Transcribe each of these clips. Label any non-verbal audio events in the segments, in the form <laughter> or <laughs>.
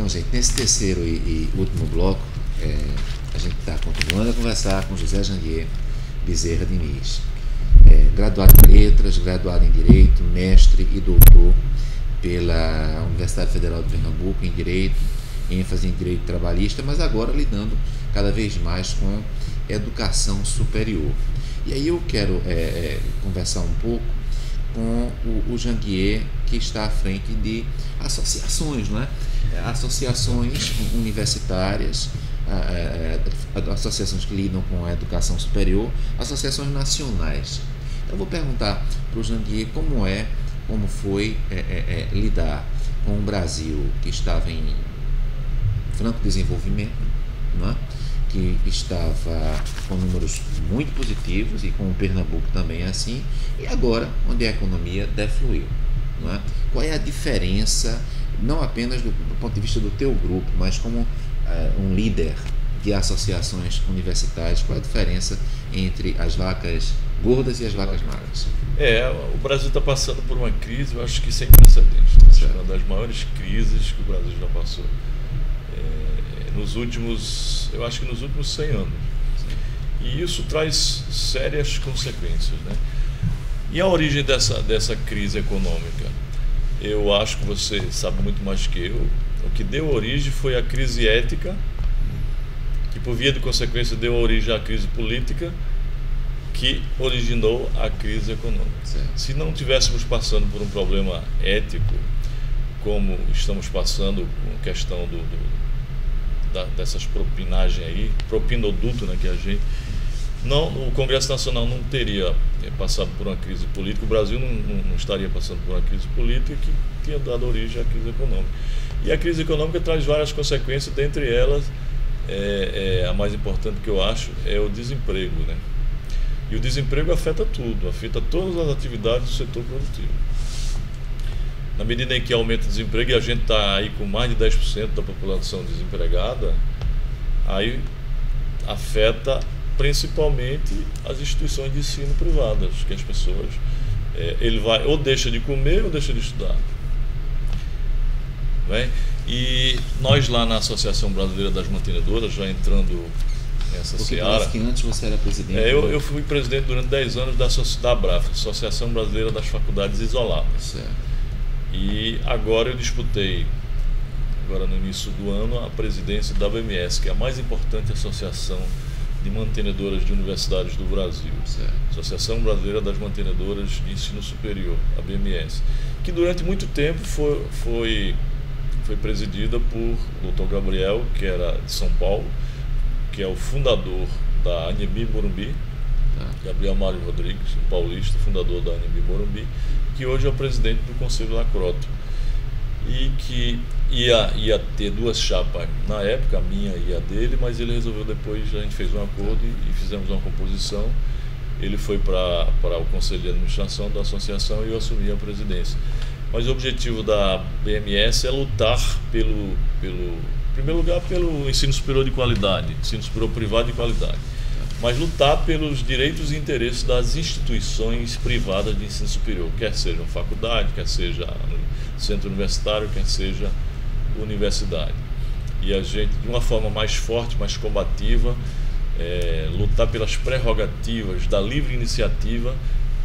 Então, gente, nesse terceiro e, e último bloco, é, a gente está continuando a conversar com José Jandier Bezerra Diniz, é, graduado em Letras, graduado em Direito, mestre e doutor pela Universidade Federal de Pernambuco em Direito, ênfase em Direito Trabalhista, mas agora lidando cada vez mais com educação superior. E aí eu quero é, é, conversar um pouco com o, o Janguier, que está à frente de associações, não é? Associações universitárias, associações que lidam com a educação superior, associações nacionais. Eu vou perguntar para o Janguier como é, como foi é, é, é, lidar com um Brasil que estava em franco desenvolvimento, não é? que estava com números muito positivos e com o Pernambuco também é assim, e agora onde a economia defluiu. Não é? Qual é a diferença, não apenas do, do ponto de vista do teu grupo, mas como é, um líder de associações universitárias, qual é a diferença entre as vacas gordas e as vacas magras? É, o Brasil está passando por uma crise, eu acho que sem precedentes. Né? Uma das maiores crises que o Brasil já passou nos últimos, eu acho que nos últimos 100 anos. E isso traz sérias consequências. Né? E a origem dessa, dessa crise econômica? Eu acho que você sabe muito mais que eu. O que deu origem foi a crise ética, que por via de consequência deu origem à crise política, que originou a crise econômica. Certo. Se não tivéssemos passando por um problema ético, como estamos passando com a questão do, do da, dessas propinagens aí, propinoduto, né, que a gente. Não, o Congresso Nacional não teria eh, passado por uma crise política, o Brasil não, não, não estaria passando por uma crise política que tinha dado origem à crise econômica. E a crise econômica traz várias consequências, dentre elas, é, é, a mais importante que eu acho é o desemprego. Né? E o desemprego afeta tudo, afeta todas as atividades do setor produtivo na medida em que aumenta o desemprego e a gente está aí com mais de 10% da população desempregada, aí afeta principalmente as instituições de ensino privadas, que as pessoas é, ele vai ou deixa de comer ou deixa de estudar. Bem? E nós lá na Associação Brasileira das Mantenedoras, já entrando nessa Porque seara. que antes você era presidente. É, eu, eu fui presidente durante 10 anos da, da BRAF, Associação Brasileira das Faculdades Isoladas. Certo. E agora eu disputei, agora no início do ano, a presidência da BMS, que é a mais importante associação de mantenedoras de universidades do Brasil. Certo. Associação Brasileira das Mantenedoras de Ensino Superior, a BMS, que durante muito tempo foi, foi, foi presidida por Dr. Gabriel, que era de São Paulo, que é o fundador da Anhembi Morumbi, tá. Gabriel Mário Rodrigues, um paulista, fundador da Anhembi Morumbi, que hoje é o presidente do Conselho Lacroto. E que ia, ia ter duas chapas na época, a minha e a dele, mas ele resolveu depois, a gente fez um acordo e, e fizemos uma composição. Ele foi para o Conselho de Administração da associação e eu assumi a presidência. Mas o objetivo da BMS é lutar pelo, pelo em primeiro lugar, pelo ensino superior de qualidade, ensino superior privado de qualidade mas lutar pelos direitos e interesses das instituições privadas de ensino superior, quer seja faculdade, quer seja centro universitário, quer seja universidade. E a gente, de uma forma mais forte, mais combativa, é, lutar pelas prerrogativas da livre iniciativa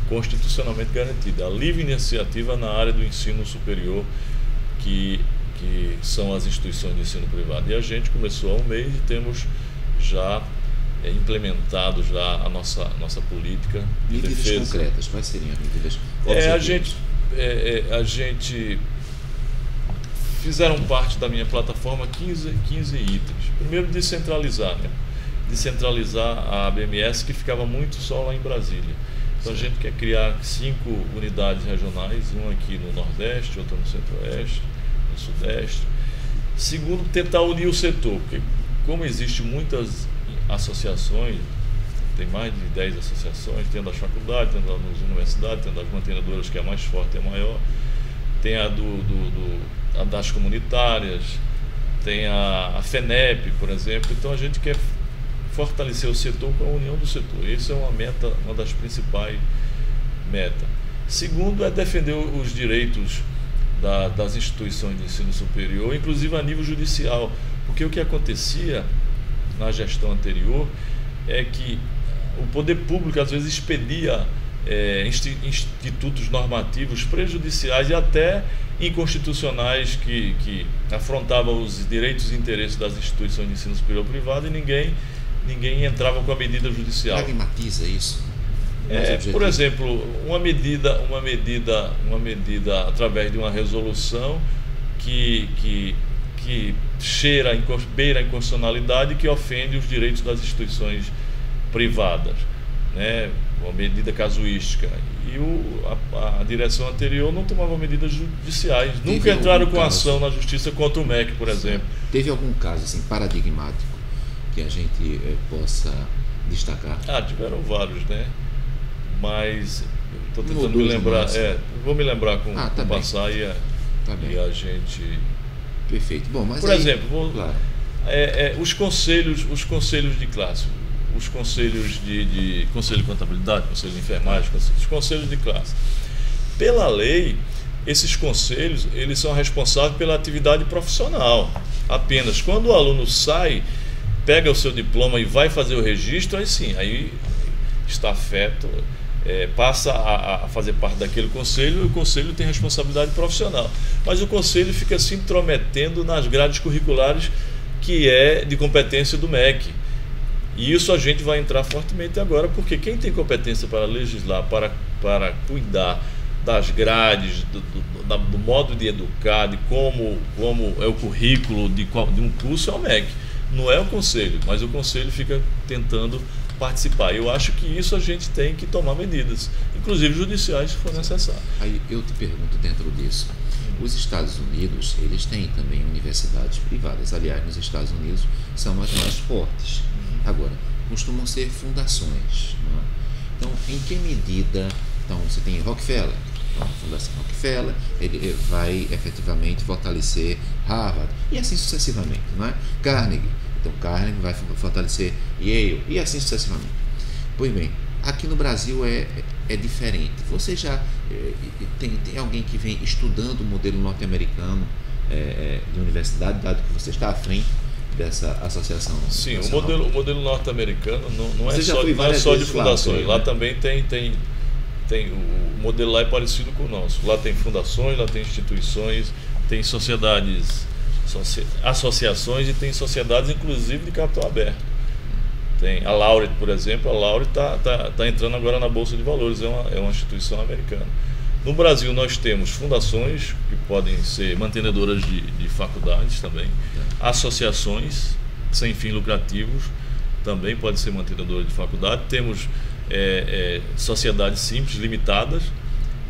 constitucionalmente garantida. A livre iniciativa na área do ensino superior, que, que são as instituições de ensino privado. E a gente começou há um mês e temos já é, implementado já a nossa, nossa política de medidas defesa. concretas, quais seriam as medidas? É, a gente, é, é, a gente fizeram parte da minha plataforma 15, 15 itens. Primeiro, descentralizar, né? Descentralizar a BMS que ficava muito só lá em Brasília. Então a gente quer criar cinco unidades regionais, uma aqui no Nordeste, outra no Centro-Oeste, no Sudeste. Segundo, tentar unir o setor, porque como existe muitas associações, tem mais de 10 associações, tem a das faculdades, tem a das universidades, tem a das mantenedoras, que é mais forte a maior, tem a, do, do, do a das comunitárias, tem a, a, FENEP, por exemplo. Então a gente quer fortalecer o setor com a união do setor. Isso é uma meta, uma das principais metas. Segundo é defender os direitos da, das instituições de ensino superior, inclusive a nível judicial. Porque o que acontecia na gestão anterior é que o poder público às vezes expedia é, institutos normativos prejudiciais e até inconstitucionais que, que afrontavam os direitos e interesses das instituições de ensino superior privado e ninguém, ninguém entrava com a medida judicial. Pragmatiza isso. É, por exemplo, uma medida, uma medida, uma medida através de uma resolução que, que, que cheira, beira a inconstitucionalidade que ofende os direitos das instituições privadas, né? Uma medida casuística. E o, a, a direção anterior não tomava medidas judiciais, Teve nunca entraram com caso, ação na justiça contra o MEC, por exemplo. Teve algum caso assim, paradigmático que a gente eh, possa destacar? Ah, tiveram vários, né? Mas estou tentando me lembrar. É, vou me lembrar com, ah, tá com passar e a, tá e a gente. Perfeito. Bom, mas Por aí, exemplo, vou, claro. é, é, os conselhos, os conselhos de classe, os conselhos de, de conselho de contabilidade, conselho de enfermagem, os conselhos de classe. Pela lei, esses conselhos eles são responsáveis pela atividade profissional. Apenas quando o aluno sai, pega o seu diploma e vai fazer o registro, aí sim, aí está afeto é, passa a, a, fazer parte daquele conselho e o conselho tem responsabilidade profissional. Mas o conselho fica se intrometendo nas grades curriculares que é de competência do MEC. E isso a gente vai entrar fortemente agora, porque quem tem competência para legislar, para, para cuidar das grades, do, do, do modo de educar, de como, como é o currículo de, de um curso, é o MEC. Não é o conselho, mas o conselho fica tentando participar. Eu acho que isso a gente tem que tomar medidas, inclusive judiciais, se for necessário. Aí eu te pergunto dentro disso. Os Estados Unidos, eles têm também universidades privadas. Aliás, nos Estados Unidos são as mais fortes. Agora, costumam ser fundações. É? Então, em que medida então, você tem Rockefeller, então, a Fundação Rockefeller, ele vai efetivamente fortalecer Harvard e assim sucessivamente. Não é? Carnegie, então Carnegie vai fortalecer Yale e assim sucessivamente. Pois bem, aqui no Brasil é, é diferente. Você já é, tem, tem alguém que vem estudando o modelo norte-americano é de universidade, dado que você está à frente dessa associação? Sim, o modelo, o modelo norte-americano não, não, é só, não é só de fundações. Lá, lá né? também tem, tem, tem. O modelo lá é parecido com o nosso. Lá tem fundações, lá tem instituições, tem sociedades associações e tem sociedades, inclusive, de capital aberto. Tem a Laureate, por exemplo, a Laureate está tá, tá entrando agora na Bolsa de Valores, é uma, é uma instituição americana. No Brasil, nós temos fundações, que podem ser mantenedoras de, de faculdades também, associações sem fins lucrativos, também pode ser mantenedora de faculdade. Temos é, é, sociedades simples, limitadas,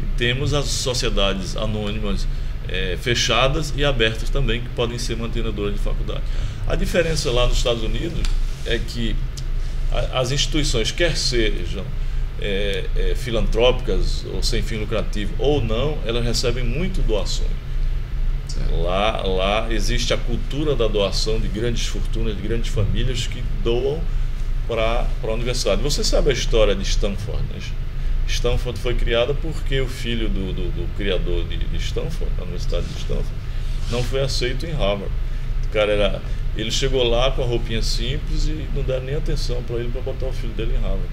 e temos as sociedades anônimas é, fechadas e abertas também, que podem ser mantenedoras de faculdade. A diferença lá nos Estados Unidos é que as instituições, quer sejam é, é, filantrópicas ou sem fim lucrativo ou não, elas recebem muito doações. Lá, lá existe a cultura da doação de grandes fortunas, de grandes famílias que doam para a universidade. Você sabe a história de Stanford? Né? Stanford foi criada porque o filho do, do, do criador de, de, Stanford, da Universidade de Stanford, não foi aceito em Harvard. O cara era, ele chegou lá com a roupinha simples e não deram nem atenção para ele para botar o filho dele em Harvard.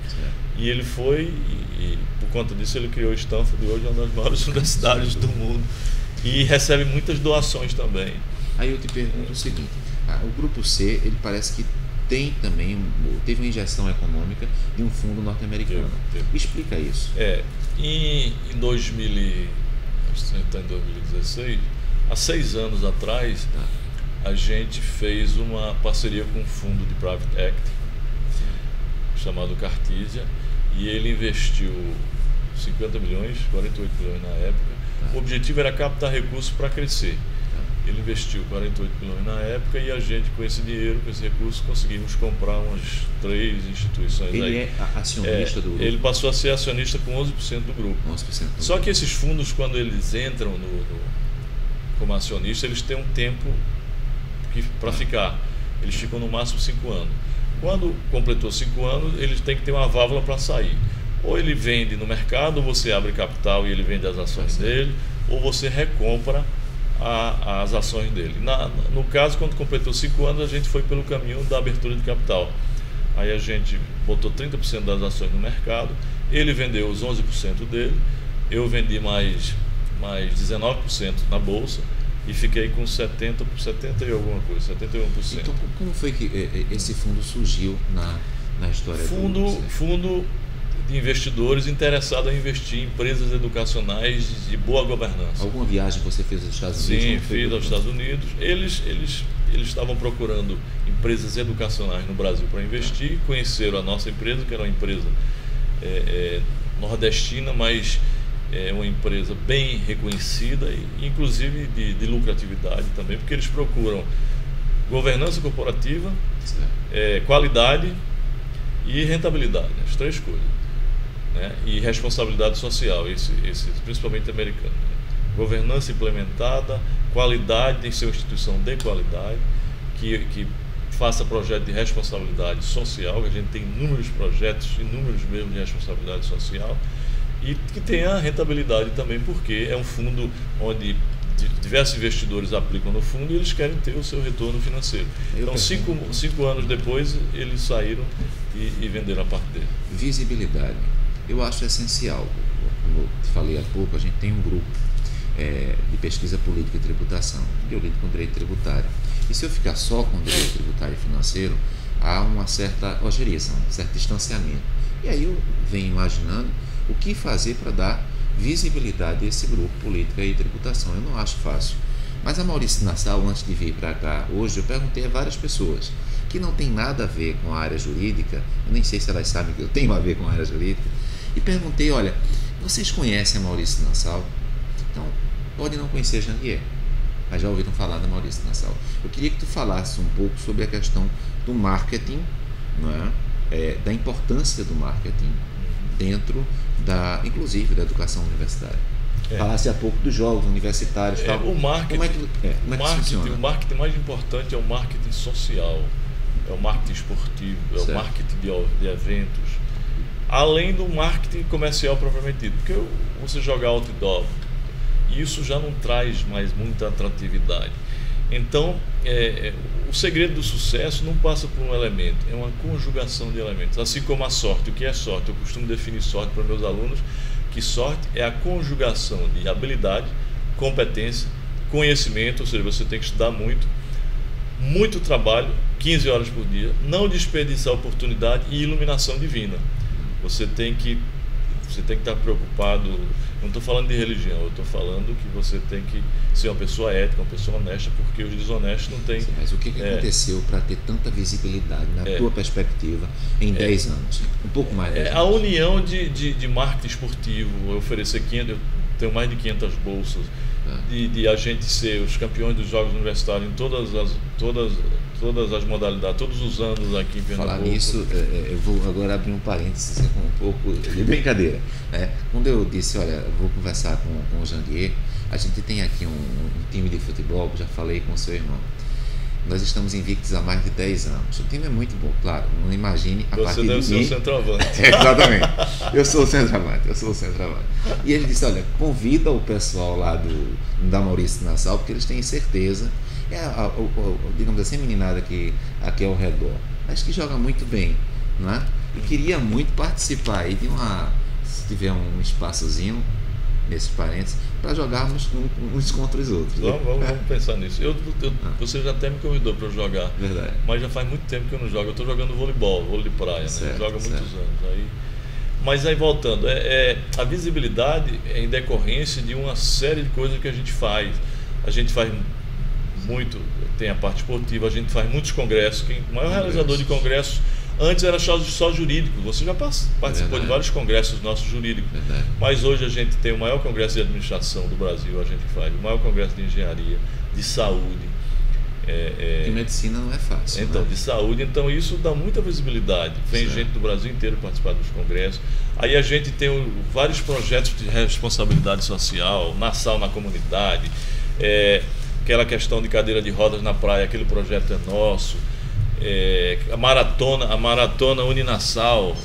E ele foi e, e, por conta disso ele criou Stanford e hoje é uma das maiores <laughs> universidades do mundo e recebe muitas doações também. Aí eu te pergunto o seguinte: o grupo C ele parece que tem também, teve uma injeção econômica de um fundo norte-americano. Explica isso. É, em, em 2000, está em 2016, há seis anos atrás, ah. a gente fez uma parceria com um fundo de Private Equity, chamado Cartisia, e ele investiu 50 milhões, 48 milhões na época. Ah. O objetivo era captar recursos para crescer. Ele investiu 48 milhões na época e a gente, com esse dinheiro, com esse recurso, conseguimos comprar umas três instituições ele aí. é acionista é, do grupo? Ele passou a ser acionista com 11% do grupo. 11% do Só que esses fundos, quando eles entram no, no como acionista, eles têm um tempo para ah. ficar. Eles ficam no máximo cinco anos. Quando completou cinco anos, eles têm que ter uma válvula para sair. Ou ele vende no mercado, ou você abre capital e ele vende as ações dele, ou você recompra a, as ações dele. Na, no caso, quando completou cinco anos, a gente foi pelo caminho da abertura de capital. Aí a gente botou 30% das ações no mercado, ele vendeu os 11% dele, eu vendi mais, mais 19% na bolsa e fiquei com 70, 70 e alguma coisa, 71%. Então, como foi que eh, eh, esse fundo surgiu na, na história fundo, do Fundo de investidores interessados em investir em empresas educacionais de boa governança. Alguma viagem você fez aos Estados Unidos? Sim, fiz aos Estados Unidos. Eles, eles, eles estavam procurando empresas educacionais no Brasil para investir, conheceram a nossa empresa, que era uma empresa é, é, nordestina, mas é uma empresa bem reconhecida, inclusive de, de lucratividade também, porque eles procuram governança corporativa, é, qualidade e rentabilidade, as três coisas. Né? E responsabilidade social, esse, esse, principalmente americano. Né? Governança implementada, qualidade em ser uma instituição de qualidade, que, que faça projeto de responsabilidade social, a gente tem inúmeros projetos, inúmeros mesmo de responsabilidade social, e que tenha rentabilidade também, porque é um fundo onde diversos investidores aplicam no fundo e eles querem ter o seu retorno financeiro. Eu então, cinco, cinco anos depois, eles saíram e, e venderam a parte dele. Visibilidade. Eu acho essencial. Como eu falei há pouco, a gente tem um grupo é, de pesquisa política e tributação. Eu lido com direito tributário. E se eu ficar só com direito tributário e financeiro, há uma certa ojeriza, um certo distanciamento. E aí eu venho imaginando o que fazer para dar visibilidade a esse grupo, política e tributação. Eu não acho fácil. Mas a Maurício Nassau, antes de vir para cá hoje, eu perguntei a várias pessoas que não tem nada a ver com a área jurídica, eu nem sei se elas sabem que eu tenho a ver com a área jurídica, e perguntei, olha, vocês conhecem a Maurício Nassau? Então, pode não conhecer Janvier, mas já ouviram falar da Maurício Nassau. Eu queria que tu falasse um pouco sobre a questão do marketing, não é? É, da importância do marketing dentro da, inclusive, da educação universitária. É. Falasse há pouco dos jogos universitários. É. O marketing, como é que, é, como é que marketing, o marketing mais importante é o marketing social, é o marketing esportivo, é certo. o marketing de, de eventos, além do marketing comercial propriamente dito. Porque você jogar outdoor, isso já não traz mais muita atratividade. Então, é, é, o segredo do sucesso não passa por um elemento, é uma conjugação de elementos. Assim como a sorte. O que é sorte? Eu costumo definir sorte para meus alunos que sorte é a conjugação de habilidade, competência, conhecimento, ou seja, você tem que estudar muito, muito trabalho, 15 horas por dia, não desperdiçar oportunidade e iluminação divina. Você tem que você tem que estar preocupado. Não estou falando de religião, eu estou falando que você tem que ser uma pessoa ética, uma pessoa honesta, porque os desonestos não têm. Sim, mas o que, que é, aconteceu para ter tanta visibilidade, na é, tua perspectiva, em 10 é, anos? Um pouco mais. É, a união de, de, de marketing esportivo, oferecer 500, eu tenho mais de 500 bolsas, ah. de, de a gente ser os campeões dos Jogos Universitários em todas as, todas todas as modalidades, todos os anos aqui em Pernambuco. Falar nisso, é, é, eu vou agora abrir um parênteses com um pouco de brincadeira. Né? Quando eu disse, olha, vou conversar com, com o Jandier, a gente tem aqui um, um time de futebol, já falei com o seu irmão. Nós estamos invictos há mais de 10 anos. O time é muito bom, claro. Não imagine a Você partir deve de ser mim. o centroavante. É, <laughs> exatamente. Eu sou o centroavante, eu sou o centroavante. E ele disse, olha, convida o pessoal lá do, da Maurício Nassau, porque eles têm certeza é a, a, a, digamos assim, a meninada aqui, aqui ao redor, mas que joga muito bem, né? E queria muito participar aí de uma, se tiver um espaçozinho, nesses parentes, para jogarmos uns contra os outros. Vamos, vamos, vamos pensar nisso. Eu, eu ah. Você já até me convidou para jogar, Verdade. mas já faz muito tempo que eu não jogo. Eu estou jogando voleibol, vôlei de praia, certo, né? Jogo há muitos anos. Aí, mas aí voltando, é, é, a visibilidade é em decorrência de uma série de coisas que a gente faz. A gente faz muito, tem a parte esportiva, a gente faz muitos congressos. Quem, o maior realizador de congressos antes era só, só jurídico. Você já participou de vários congressos nossos jurídicos. Verdade. Mas hoje a gente tem o maior congresso de administração do Brasil, a gente faz, o maior congresso de engenharia, de saúde. É, é... De medicina não é fácil. Então, né? de saúde, então isso dá muita visibilidade. Vem certo. gente do Brasil inteiro participar dos congressos. Aí a gente tem vários projetos de responsabilidade social, na sala, na comunidade. É, aquela questão de cadeira de rodas na praia, aquele projeto é nosso. É, a maratona, a maratona Uninassal,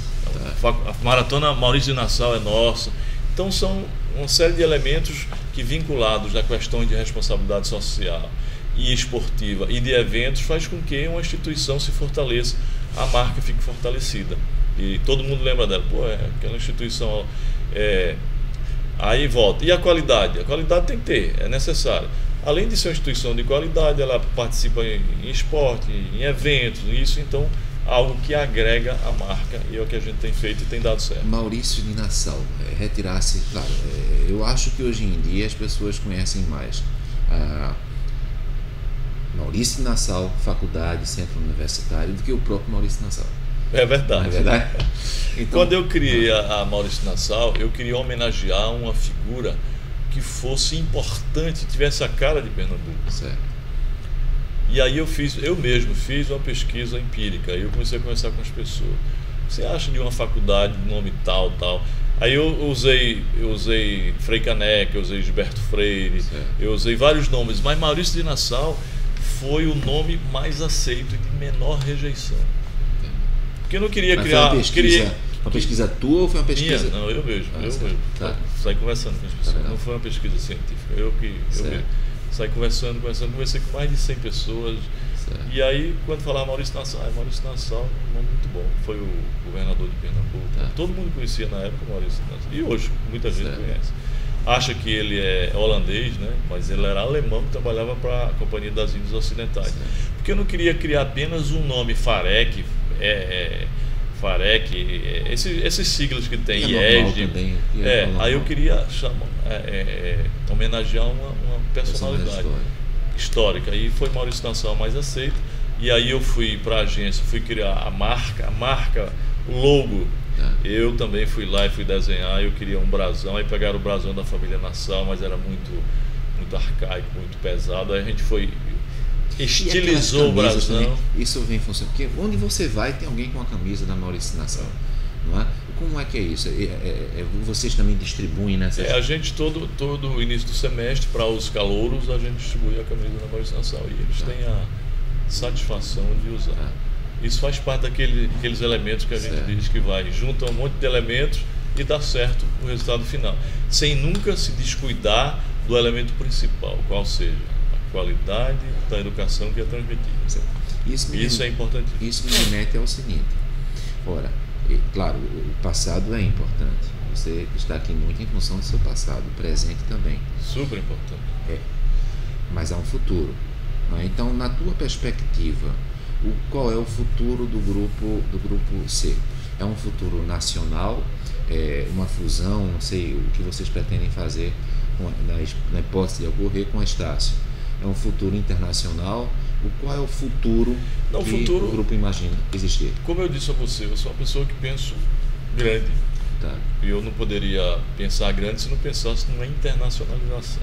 A maratona Maurício de Nassau é nossa. Então são uma série de elementos que vinculados a questões de responsabilidade social e esportiva e de eventos faz com que uma instituição se fortaleça, a marca fique fortalecida. E todo mundo lembra dela, pô, é aquela instituição. É, aí volta. E a qualidade? A qualidade tem que ter, é necessário. Além de ser uma instituição de qualidade, ela participa em, em esporte, em eventos, isso então algo que agrega a marca e é o que a gente tem feito e tem dado certo. Maurício de Nassau, é, retirar-se, claro, é, eu acho que hoje em dia as pessoas conhecem mais. Ah, Maurício de Nassau, faculdade, centro universitário, do que o próprio Maurício de Nassau. É verdade. É verdade? <laughs> Então, Quando eu criei a, a Maurício Nassau, eu queria homenagear uma figura que fosse importante, tivesse a cara de Pernambuco. Certo. E aí eu fiz, eu mesmo fiz uma pesquisa empírica. Aí eu comecei a conversar com as pessoas. Você acha de uma faculdade de nome tal, tal? Aí eu usei, eu usei Frei Caneca, eu usei Gilberto Freire, certo. eu usei vários nomes, mas Maurício de Nassau foi o nome mais aceito e de menor rejeição. Porque eu não queria Mas criar. Queria, uma pesquisa tua ou foi uma pesquisa? Minha, não, eu mesmo. Ah, eu certo. mesmo. Tá. Saí conversando com as pessoas. Tá não foi uma pesquisa científica. Eu que. Eu mesmo. Saí conversando, conversando, conversei com mais de 100 pessoas. Certo. E aí, quando falava Maurício Nassau, ah, Maurício Nassau, um nome muito bom. Foi o governador de Pernambuco. Tá. Todo mundo conhecia na época o Maurício Nassau. E hoje, muita gente Certo. conhece. Acha que ele é holandês, né? mas ele era alemão que trabalhava para a Companhia das Índias Ocidentais. Certo. Porque eu não queria criar apenas um nome Farec, é, é, Farec, é, esses, esses siglas que tem, é IESD. também, é É, normal. aí eu queria chamar, é, é, é, homenagear uma, uma personalidade histórica. E foi Maurício Nassau mais aceito. E aí eu fui para a agência, fui criar a marca, a marca, o logo. Tá. Eu também fui lá e fui desenhar, eu queria um brasão, aí pegaram o brasão da família Nassau, mas era muito, muito arcaico, muito pesado. Aí a gente foi, estilizou o também, isso vem funcionando. Porque onde você vai tem alguém com a camisa da Maurício Nassau. Não é? Como é que é isso? É- é- é- vocês também distribuem nessas. É, a gente todo, todo início do semestre, para os calouros, a gente distribui a camisa da Maurício Nassau e eles Tá. têm a satisfação de usar. Tá. Isso faz parte daquele, daqueles elementos que a gente Certo. diz que vai, junta um monte de elementos e dá certo o resultado final. Sem nunca se descuidar do elemento principal, qual seja qualidade da educação que é transmitida. Isso, me Isso é importante. Isso me remete ao seguinte. Ora, e, claro, o passado é importante. Você está aqui muito em função do seu passado, o presente também. Super importante. É. Mas há um futuro. é? Então, na tua perspectiva, o, qual é o futuro do grupo, do grupo C? É um futuro nacional, é uma fusão, não sei o que vocês pretendem fazer com, na, na hipótese de ocorrer com a Estácio. É um futuro internacional. O qual é o futuro Não, que futuro- o grupo imagina existir? Como eu disse a você, eu sou uma pessoa que penso grande. Tá. E eu não poderia pensar grande se não pensasse numa internacionalização.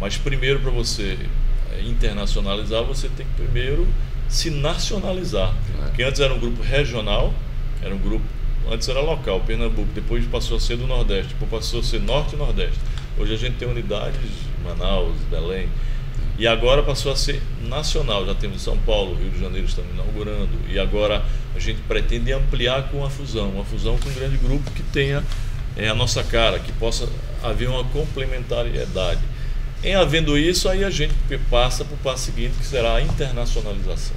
Mas primeiro, para você eh, internacionalizar, você tem que primeiro se nacionalizar. Claro. Porque antes era um grupo regional, era um grupo, antes era local, Pernambuco, depois passou a ser do Nordeste, depois passou a ser Norte e Nordeste. Hoje a gente tem unidades Manaus, Belém, e agora passou a ser nacional. Já temos São Paulo, Rio de Janeiro estamos inaugurando. E agora a gente pretende ampliar com a fusão. Uma fusão com um grande grupo que tenha é, a nossa cara, que possa haver uma complementariedade. Em havendo isso, aí a gente passa para o passo seguinte, que será a internacionalização.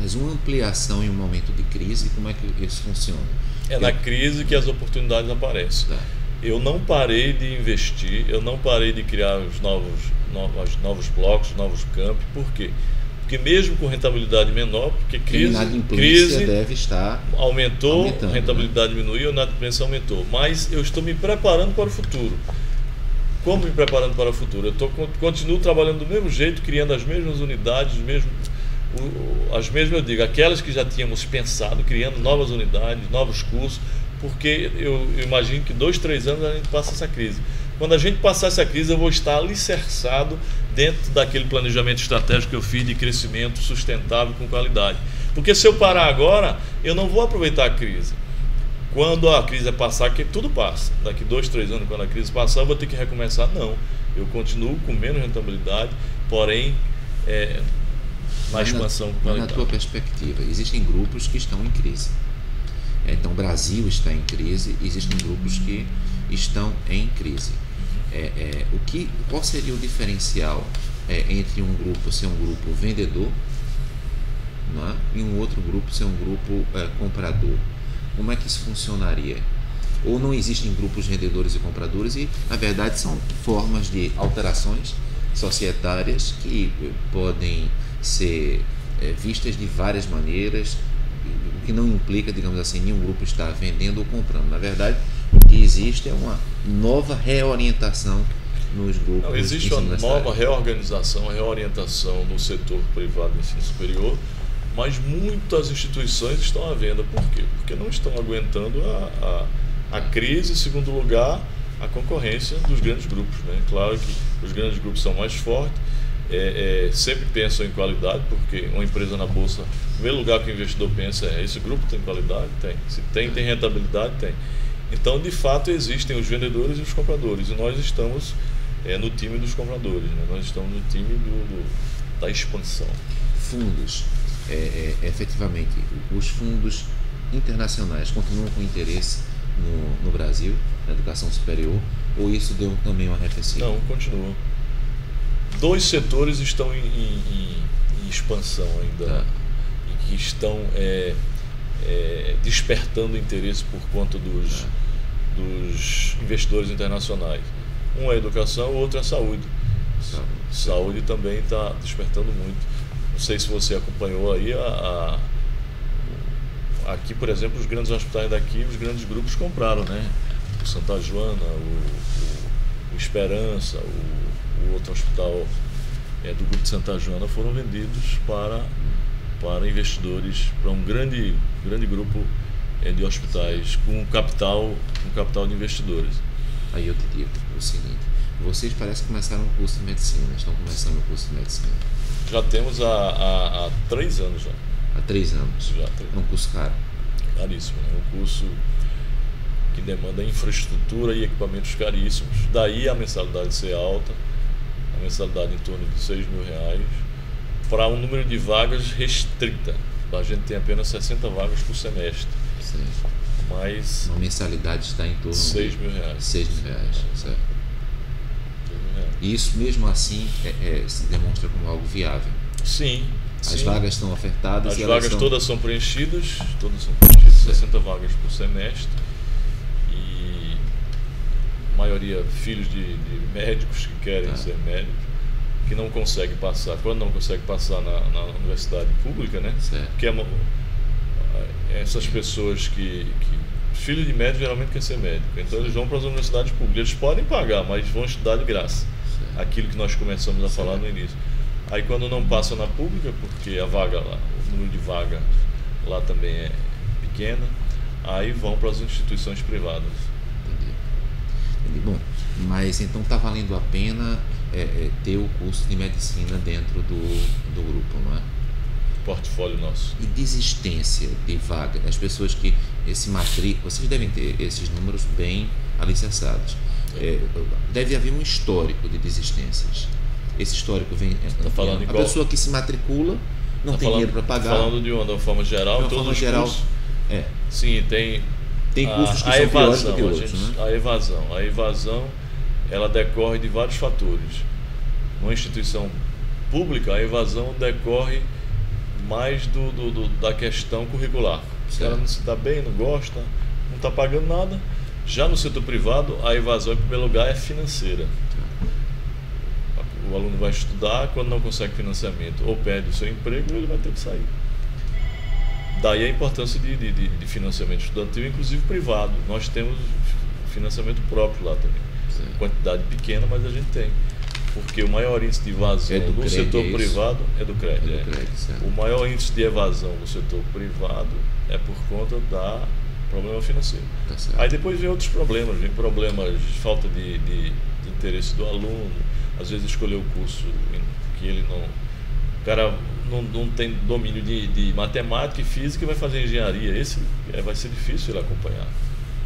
Mas uma ampliação em um momento de crise, como é que isso funciona? É na crise que as oportunidades aparecem. Tá. Eu não parei de investir, eu não parei de criar os novos, novos, novos blocos, novos campos. Por quê? Porque mesmo com rentabilidade menor, porque crise, crise deve estar aumentou, né? rentabilidade diminuiu, a inadimplência aumentou. Mas eu estou me preparando para o futuro. Como me preparando para o futuro? Eu tô, continuo trabalhando do mesmo jeito, criando as mesmas unidades, os mesmos, o- o- as mesmas, eu digo, aquelas que já tínhamos pensado, criando novas unidades, novos cursos, porque eu, eu imagino que dois, três anos a gente passa essa crise. Quando a gente passar essa crise, eu vou estar alicerçado dentro daquele planejamento estratégico que eu fiz de crescimento sustentável com qualidade. Porque se eu parar agora, eu não vou aproveitar a crise. Quando a crise passar, que tudo passa. Daqui dois, três anos, quando a crise passar, eu vou ter que recomeçar. Não. Eu continuo com menos rentabilidade, porém, é, na Mas expansão com mas na qualidade. tua perspectiva, existem grupos que estão em crise. Então, o Brasil está em crise, existem grupos que estão em crise. É, é, o que, qual seria o diferencial é, entre um grupo ser um grupo vendedor é? e um outro grupo ser um grupo é, comprador? Como é que isso funcionaria? Ou não existem grupos vendedores e compradores e, na verdade, são formas de alterações societárias que podem ser é, vistas de várias maneiras, que não implica, digamos assim, nenhum grupo estar vendendo ou comprando. Na verdade, o que existe é uma nova reorientação nos grupos. Não, existe uma nova reorganização, reorientação no setor privado de ensino superior, mas muitas instituições estão à venda. Por quê? Porque não estão aguentando a, a, a crise, em segundo lugar, a concorrência dos grandes grupos. Né? Claro que os grandes grupos são mais fortes, é, é, sempre pensam em qualidade, porque uma empresa na bolsa, o primeiro lugar que o investidor pensa é: esse grupo tem qualidade? Tem. Se tem, tem rentabilidade? Tem. Então, de fato, existem os vendedores e os compradores, e nós estamos é, no time dos compradores, né? nós estamos no time do, do da expansão. Fundos. É, é, efetivamente, os fundos internacionais continuam com interesse no, no Brasil, na educação superior, ou isso deu também uma arrefecida? Não, continua dois setores estão em, em, em expansão ainda tá. e que estão é, é, despertando interesse por conta dos, tá. dos investidores internacionais. Um é a educação, o outro é a saúde. Saúde, saúde também está despertando muito. Não sei se você acompanhou aí a, a, aqui, por exemplo, os grandes hospitais daqui, os grandes grupos compraram, né? O Santa Joana, o, o, o Esperança, o o outro hospital é, do Grupo de Santa Joana foram vendidos para, para investidores, para um grande, grande grupo é, de hospitais com capital, com capital de investidores. Aí eu te digo o seguinte, vocês parecem que começaram o curso de medicina, estão começando o curso de medicina. Já temos há, há, há três anos já. Há três anos? Já. Três. É um curso caro? Caríssimo, é um curso que demanda infraestrutura e equipamentos caríssimos. Daí a mensalidade ser alta a mensalidade em torno de 6 mil reais, para um número de vagas restrita. A gente tem apenas 60 vagas por semestre. Sim. Mas. Uma mensalidade está em torno de 6 mil reais. 6 mil reais, certo. E isso mesmo assim é, é, se demonstra como algo viável. Sim. As sim. vagas estão ofertadas. As vagas são... todas são preenchidas, todas são preenchidas, 60 vagas por semestre maioria filhos de, de médicos que querem ah. ser médicos, que não conseguem passar, quando não conseguem passar na, na universidade pública, né? Certo. Que é, é essas pessoas que, que filho de médico geralmente quer ser médico, então eles vão para as universidades públicas. Eles podem pagar, mas vão estudar de graça. Certo. Aquilo que nós começamos a certo. falar no início. Aí quando não passam na pública, porque a vaga lá, o número de vaga lá também é pequena, aí vão para as instituições privadas. Bom, mas então está valendo a pena é, é, ter o curso de medicina dentro do, do grupo, não é? Portfólio nosso. E desistência de vaga, as pessoas que se matriculam, vocês devem ter esses números bem alicerçados. É, deve haver um histórico de desistências. Esse histórico vem. Tá falando a igual... pessoa que se matricula não tá tem dinheiro para pagar. Falando de uma, de uma forma geral, de uma forma geral. Cursos, é. Sim, tem tem cursos que a, a são evasão, piores do que outros, gente, né? A evasão. A evasão, ela decorre de vários fatores. Numa instituição pública, a evasão decorre mais do, do, do da questão curricular. O cara não se dá bem, não gosta, não está pagando nada. Já no setor privado, a evasão, em primeiro lugar, é financeira. O aluno vai estudar, quando não consegue financiamento ou perde o seu emprego, ele vai ter que sair. Daí a importância de, de, de, financiamento estudantil, inclusive privado. Nós temos financiamento próprio lá também. Sim. Quantidade pequena, mas a gente tem. Porque o maior índice de evasão é no setor é privado é do crédito. É do crédito é. O maior índice de evasão no setor privado é por conta da problema financeiro. Tá Aí depois vem outros problemas, vem problemas de falta de, de, de interesse do aluno, às vezes escolher o curso que ele não. O cara não, não tem domínio de, de, matemática e física e vai fazer engenharia. Esse é, vai ser difícil ele acompanhar.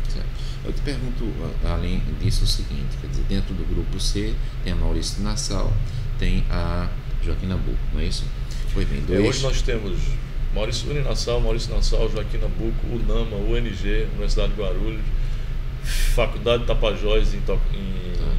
Certo. Eu te pergunto, além disso, o seguinte: quer dizer, dentro do grupo C tem a Maurício Nassau, tem a Joaquim Nabuco, não é isso? Pois bem, dois... é, hoje nós temos Maurício Uninassal, Maurício Nassau, Joaquim Nabuco, UNAMA, UNG, Universidade de Guarulhos, Faculdade de Tapajós em, em, em,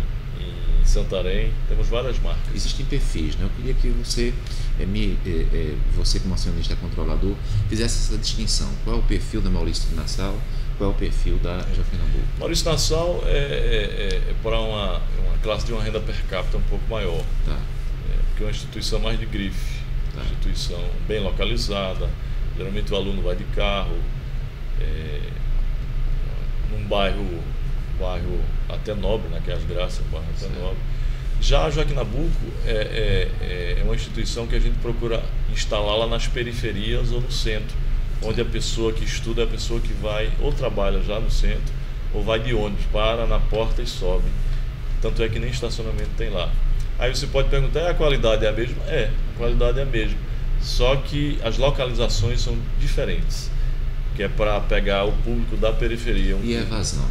Santarém, temos várias marcas. Existem perfis, né? Eu queria que você, é, me, é, é, você como acionista controlador, fizesse essa distinção. Qual é o perfil da Maurício Nassau? Qual é o perfil da Nabuco? Maurício Nassau é, é, é para uma, uma classe de uma renda per capita um pouco maior. Tá. porque é uma instituição mais de grife Tá. Instituição bem localizada, geralmente o aluno vai de carro, é, num bairro, bairro até nobre, naquelas né, é graças, bairro até certo. nobre. Já a Joaquim Nabuco é, é, é, uma instituição que a gente procura instalá-la nas periferias ou no centro, onde a pessoa que estuda é a pessoa que vai ou trabalha já no centro, ou vai de ônibus, para na porta e sobe. Tanto é que nem estacionamento tem lá. Aí você pode perguntar, é, a qualidade é a mesma? É, a qualidade é a mesma. Só que as localizações são diferentes, que é para pegar o público da periferia. E a evasão?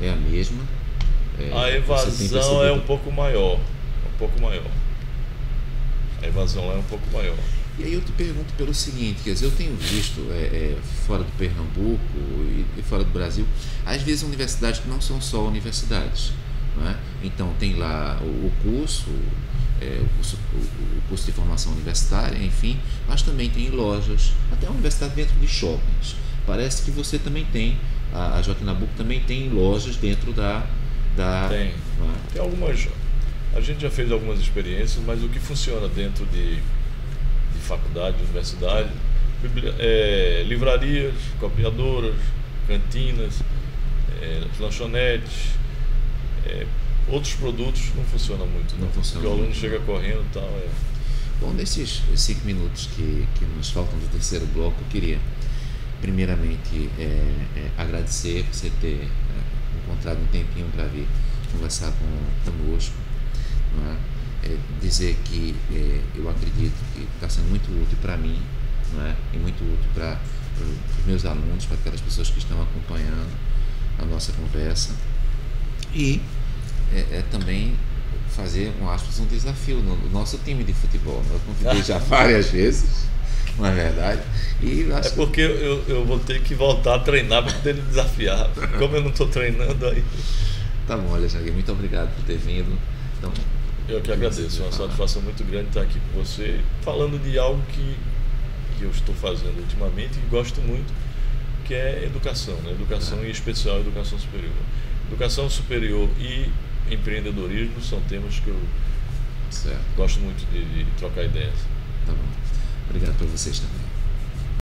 É a mesma? É, a evasão é um pouco maior. Um pouco maior. A evasão é um pouco maior. E aí eu te pergunto pelo seguinte, quer dizer, eu tenho visto é, é, fora do Pernambuco e, e, fora do Brasil, às vezes universidades que não são só universidades. É? Então tem lá o, o curso, é, o, curso o, o, curso de formação universitária, enfim, mas também tem lojas, até a universidade dentro de shoppings. Parece que você também tem, a, a Joaquim Nabuco também tem lojas dentro da. da tem. É? Tem algumas. A gente já fez algumas experiências, mas o que funciona dentro de, de faculdade, de universidade, é, livrarias, copiadoras, cantinas, é, lanchonetes, é, outros produtos não funcionam muito, não, não funciona. Porque o aluno chega correndo e tal. É... Bom, nesses cinco minutos que, que nos faltam do terceiro bloco, eu queria primeiramente é, é, agradecer você ter é, encontrado um tempinho para vir conversar com, conosco. É? é? dizer que é, eu acredito que está sendo muito útil para mim e muito útil para os meus alunos, para aquelas pessoas que estão acompanhando a nossa conversa. E é também fazer, um aspas, um desafio no, nosso time de futebol. Eu convidei já <laughs> várias vezes, não é verdade? E é porque eu, eu vou ter que voltar a treinar para poder desafiar. <laughs> Como eu não estou treinando aí. Tá bom, Alexandre, muito obrigado por ter vindo. Então, eu que agradeço, é uma satisfação muito grande estar aqui com você, falando de algo que, que eu estou fazendo ultimamente e gosto muito, que é educação, né? educação é. em especial educação superior. Educação superior e empreendedorismo são temas que eu certo. gosto muito de, de trocar ideias. Tá bom. Obrigado por vocês também.